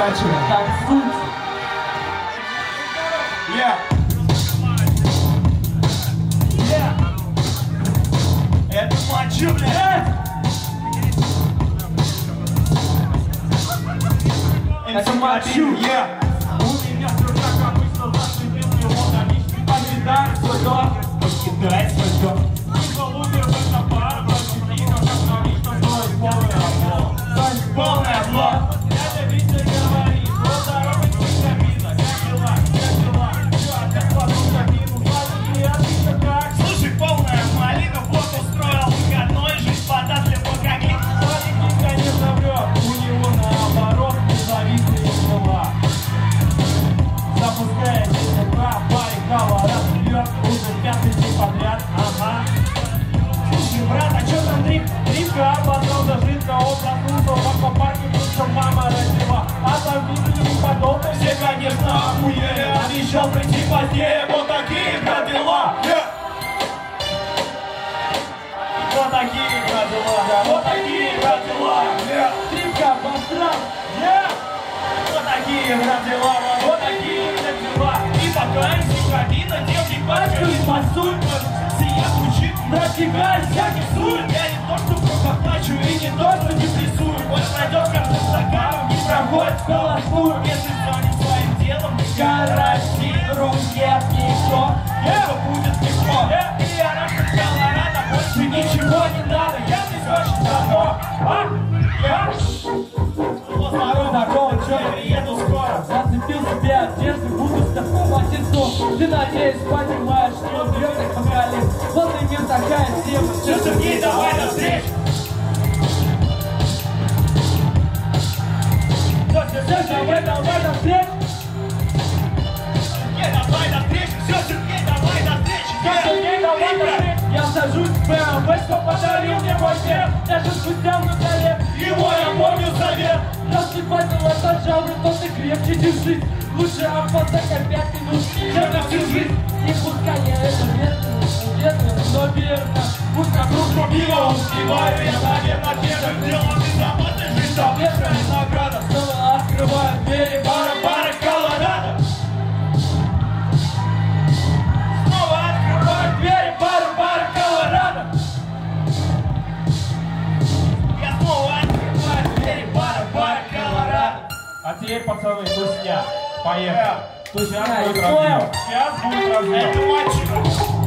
прокачиваем. Так, суть. Yeah. Yeah. Это мочу, блядь! Это мочу. Yeah. Обещал прийти позднее, вот такие правила. Yeah. вот такие правила, вот такие правила Yeah. Дрипка, пострал, yeah! Вот такие правила, вот такие правила И не кабина, девки пачкают посуль, сия звучит Протекай всяких Сур, я не то, что просто плачу и не то, что не прессую Вот пройдет каждый стакан, не проходит Если ничего не надо Я здесь очень давно, а? Я? Второй знакомый, чё Я приеду скоро. Зацепил себе одежду, буду с такого отецом Ты, надеюсь, понимаешь, что как магазин Вот именно такая тема Все, Сергей, давай Я сажусь в БМВ, что подарил мне мой дед Даже спустя много лет Его я помню совет понял это жанр, то ты крепче держись. Лучше обман за пять минут, чем на всю жизнь И пускай я это медленно, медленно, но верно. Пусть вокруг Пиво успеваю я, наверное, первым делом Безопасность жизнь. Совместная награда снова открываю двери А теперь, пацаны, тусня. Поехали. Есть сейчас будет разъем. Сейчас будет разъем. Это мальчик